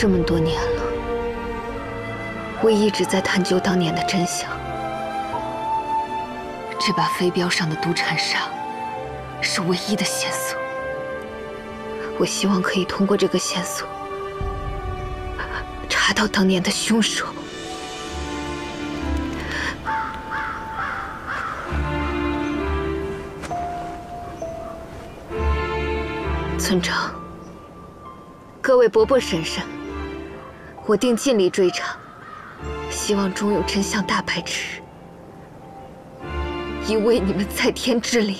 这么多年了，我一直在探究当年的真相。这把飞镖上的毒蝉砂是唯一的线索。我希望可以通过这个线索查到当年的凶手。村长，各位伯伯婶婶，我定尽力追查，希望终有真相大白之日，以慰你们在天之灵。